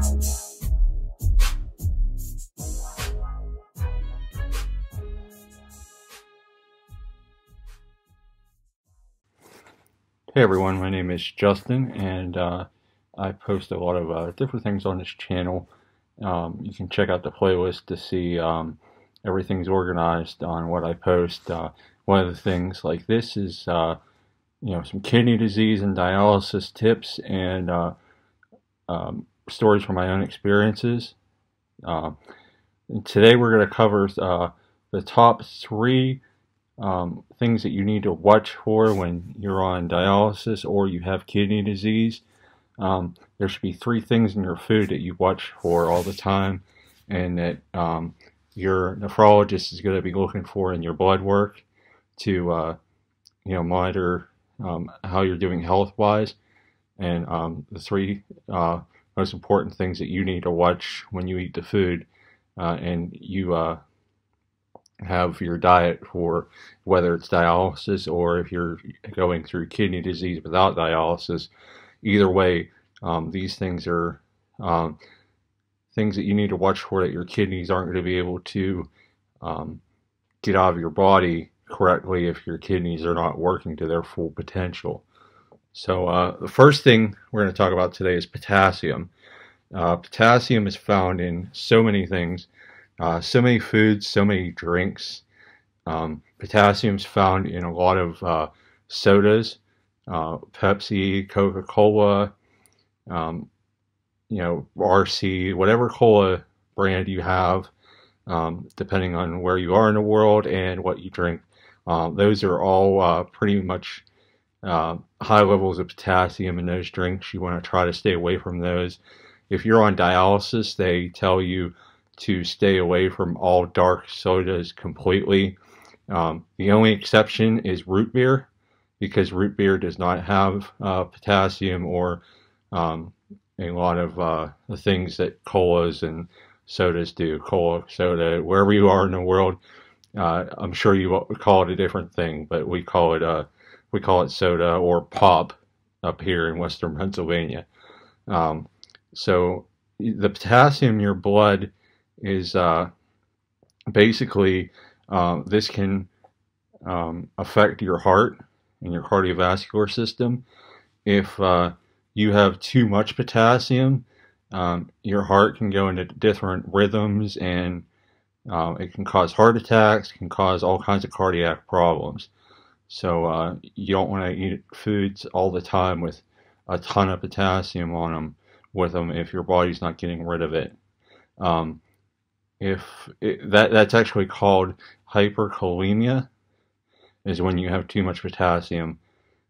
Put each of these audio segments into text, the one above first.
Hey everyone, my name is Justin and uh, I post a lot of uh, different things on this channel. Um, you can check out the playlist to see um, everything's organized on what I post. Uh, one of the things like this is uh, you know some kidney disease and dialysis tips and uh, um, stories from my own experiences. Uh, today we're going to cover the top three um, things that you need to watch for when you're on dialysis or you have kidney disease. Um, there should be three things in your food that you watch for all the time and that um, your nephrologist is going to be looking for in your blood work to uh, you know monitor um, how you're doing health wise and um, the three uh, most important things that you need to watch when you eat the food uh, and you uh, have your diet for whether it's dialysis or if you're going through kidney disease without dialysis. Either way, um, these things are um, things that you need to watch for that your kidneys aren't going to be able to um, get out of your body correctly if your kidneys are not working to their full potential. So uh, the first thing we're going to talk about today is potassium. Uh, potassium is found in so many things uh, so many foods, so many drinks. Um, potassium is found in a lot of uh, sodas, uh, Pepsi, Coca Cola, um, you know, RC, whatever cola brand you have, um, depending on where you are in the world and what you drink. Um, those are all uh, pretty much uh, high levels of potassium in those drinks. You want to try to stay away from those. If you're on dialysis, they tell you to stay away from all dark sodas completely. Um, the only exception is root beer because root beer does not have uh, potassium or um, a lot of uh, the things that colas and sodas do. Cola, soda, wherever you are in the world, uh, I'm sure you call it a different thing, but we call it uh, we call it soda or pop up here in Western Pennsylvania. Um, so the potassium in your blood is uh, basically uh, this can um, affect your heart and your cardiovascular system. If uh, you have too much potassium, um, your heart can go into different rhythms and uh, it can cause heart attacks, can cause all kinds of cardiac problems. So uh, you don't want to eat foods all the time with a ton of potassium on them with them if your body's not getting rid of it. Um, if it, that that's actually called hyperkalemia is when you have too much potassium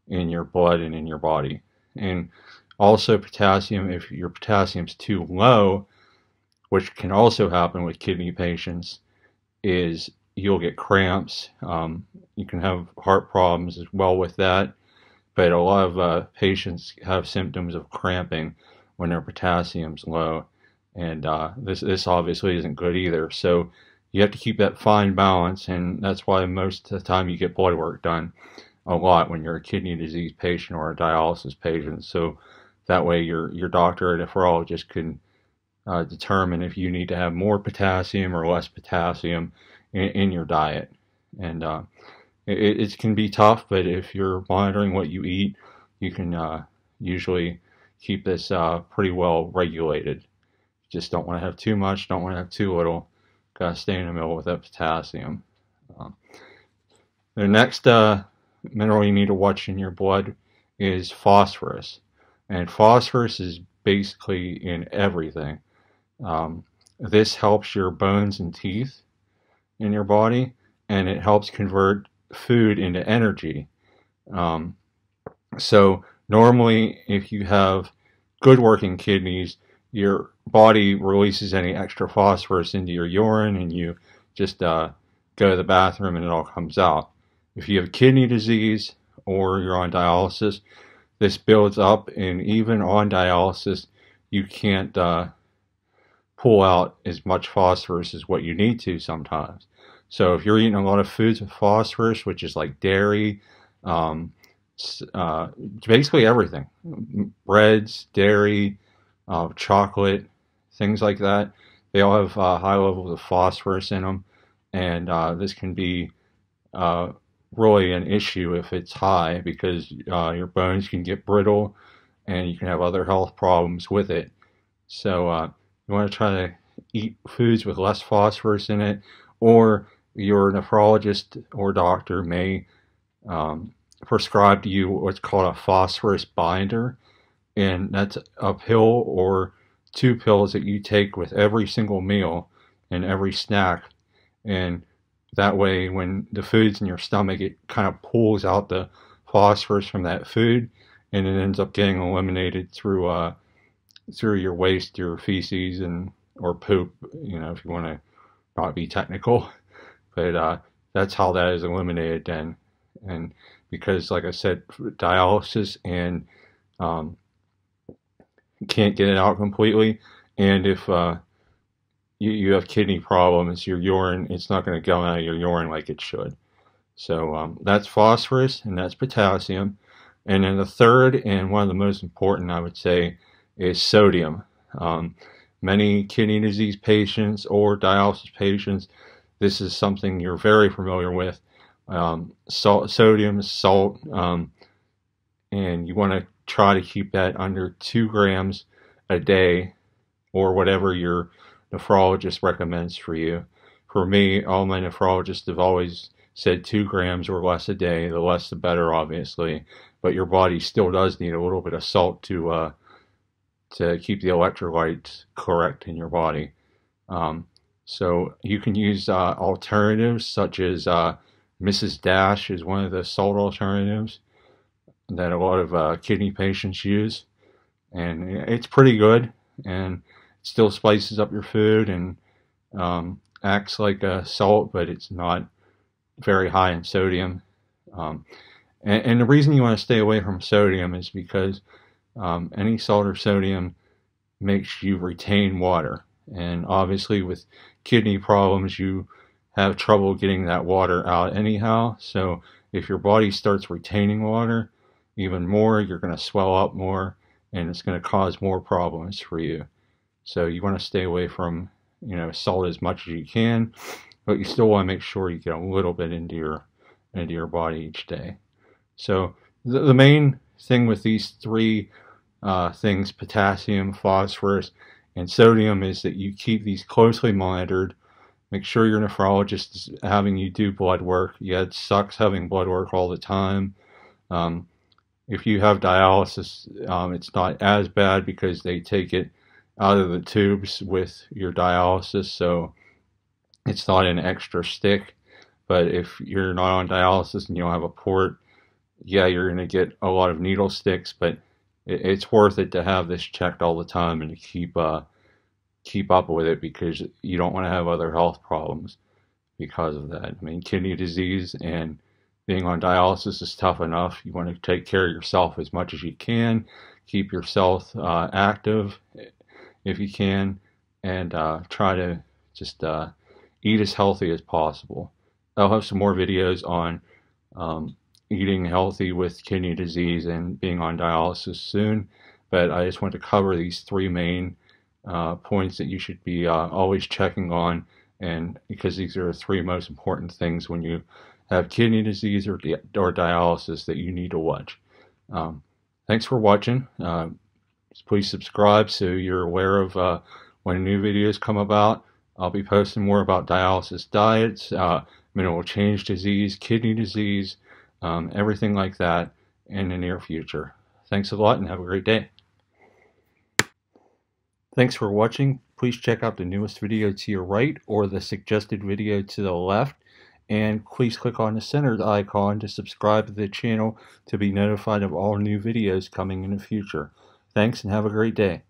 in your blood and in your body and also potassium if your potassium's too low which can also happen with kidney patients is you'll get cramps um, you can have heart problems as well with that but a lot of uh, patients have symptoms of cramping when their potassium's low and uh, this this obviously isn't good either. So you have to keep that fine balance, and that's why most of the time you get blood work done a lot when you're a kidney disease patient or a dialysis patient. So that way your your doctor or nephrologist can uh, determine if you need to have more potassium or less potassium in, in your diet. And uh, it, it, can be tough, but if you're monitoring what you eat, you can uh, usually keep this uh, pretty well regulated. Just don't want to have too much, don't want to have too little. Got to stay in the middle with that potassium. Um, the next uh, mineral you need to watch in your blood is phosphorus. And phosphorus is basically in everything. Um, this helps your bones and teeth in your body, and it helps convert food into energy. Um, so normally, if you have good working kidneys, your body releases any extra phosphorus into your urine and you just uh, go to the bathroom and it all comes out. If you have kidney disease or you're on dialysis, this builds up, and even on dialysis, you can't uh, pull out as much phosphorus as what you need to sometimes. So if you're eating a lot of foods with phosphorus, which is like dairy, um, uh, basically everything, breads, dairy, uh, chocolate, things like that. They all have uh, high levels of phosphorus in them, and uh, this can be uh, really an issue if it's high because uh, your bones can get brittle and you can have other health problems with it. So you want to try to eat foods with less phosphorus in it, or your nephrologist or doctor may um, prescribe to you what's called a phosphorus binder, and that's a pill or two pills that you take with every single meal and every snack. And that way, when the food's in your stomach, it kind of pulls out the phosphorus from that food, and it ends up getting eliminated through uh, through your waste, your feces, and or poop. You know, if you want to not be technical, but uh, that's how that is eliminated then. And because, like I said, dialysis and um, can't get it out completely, and if uh, you, you have kidney problems, your urine, it's not going to go out of your urine like it should. So um, that's phosphorus and that's potassium. And then the third and one of the most important, I would say, is sodium. Um, many kidney disease patients or dialysis patients, this is something you're very familiar with. Um, salt, sodium, salt, um, and you want to try to keep that under two grams a day or whatever your nephrologist recommends for you. For me, all my nephrologists have always said two grams or less a day. The less the better, obviously. But your body still does need a little bit of salt to uh, to keep the electrolytes correct in your body. Um, so you can use uh, alternatives such as uh, Mrs. Dash is one of the salt alternatives that a lot of uh, kidney patients use, and it's pretty good. And still spices up your food and um, acts like a salt, but it's not very high in sodium. Um, and, and, the reason you want to stay away from sodium is because um, any salt or sodium makes you retain water. And obviously, with kidney problems, you have trouble getting that water out anyhow. So, if your body starts retaining water even more, you're going to swell up more and it's going to cause more problems for you. So you want to stay away from, you know, salt as much as you can, but you still want to make sure you get a little bit into your into your body each day. So the, the main thing with these three uh, things, potassium, phosphorus, and sodium, is that you keep these closely monitored. Make sure your nephrologist is having you do blood work. Yeah, it sucks having blood work all the time. Um, if you have dialysis, um, it's not as bad because they take it out of the tubes with your dialysis, so it's not an extra stick. But if you're not on dialysis and you don't have a port, yeah, you're going to get a lot of needle sticks, but it, it's worth it to have this checked all the time and to keep uh, keep up with it because you don't want to have other health problems because of that. I mean, kidney disease and being on dialysis is tough enough. You want to take care of yourself as much as you can, keep yourself uh, active if you can, and uh, try to just uh, eat as healthy as possible. I'll have some more videos on um, eating healthy with kidney disease and being on dialysis soon, but I just want to cover these three main uh, points that you should be uh, always checking on, and because these are the three most important things when you have kidney disease or, di- or dialysis that you need to watch. Um, thanks for watching. Uh, please subscribe so you're aware of uh, when new videos come about. I'll be posting more about dialysis diets, uh, minimal change disease, kidney disease, um, everything like that in the near future. Thanks a lot and have a great day. Thanks for watching. Please check out the newest video to your right or the suggested video to the left. And please click on the centered icon to subscribe to the channel to be notified of all new videos coming in the future. Thanks and have a great day.